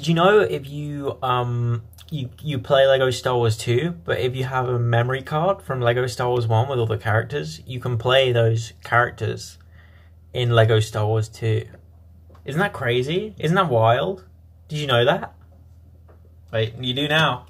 Did you know if you um you you play Lego Star Wars 2, but if you have a memory card from Lego Star Wars 1 with all the characters, you can play those characters in Lego Star Wars 2. Isn't that crazy? Isn't that wild? Did you know that? Wait, you do now.